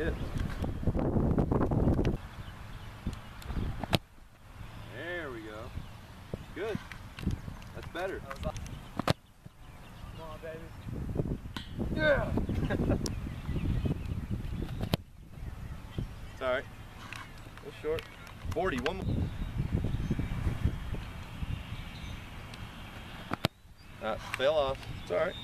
There we go. Good. That's better. Come on, baby. Yeah! it's alright. It's short. 40, one more. That fell off. It's alright.